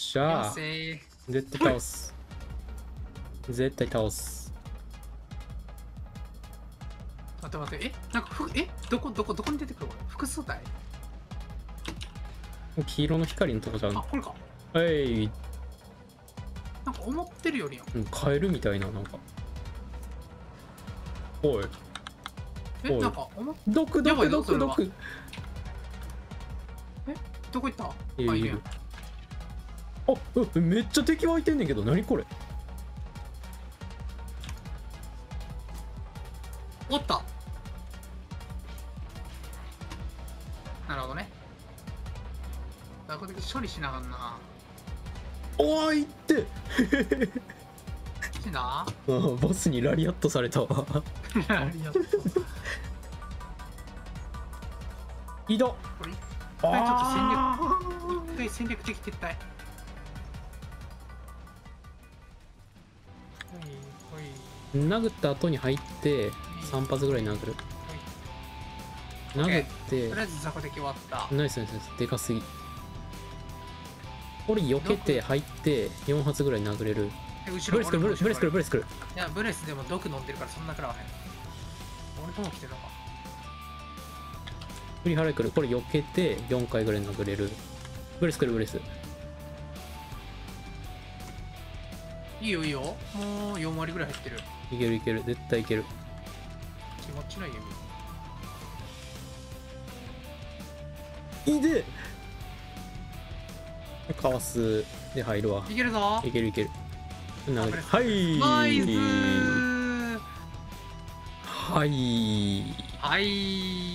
しよゃあ。絶対倒す。絶対倒す。待って待って。え？なんかふえ？どこどこどこに出てくるこれ複数体？黄色の光のとこじゃん。あこれか。はい。なんか思ってるよりやん。うんカエルみたいななんか。おい。え？なんか思っ毒毒毒毒どこ行った？あいるやんあうめっちゃ敵湧いてんねんけど何これ？おったなるほどね。だこれ処理しながんな。おいって。しなあボスにラリアットされたわ。ありがとう移動。これあ一回戦略的撤退殴った後に入って3発ぐらい殴る。ほい。殴っとてりあえず雑魚敵終わった。ナイスナイスナイス。でかすぎ。これ避けて入って4発ぐらい殴れる。ブレスクルブレスクルブレスクルブレレスクル。いやブレスでも毒飲んでるからそんな食らわへん。俺とも来てるのか。振り払い来る。これ避けて4回ぐらい殴れる。ブレスクルブレスいいよいいよ。もう4割ぐらい入ってる。いけるいける。絶対いける。気持ちのいいいでかわすで入るわ。指いけるぞ。いけるいける。はい。はい。はい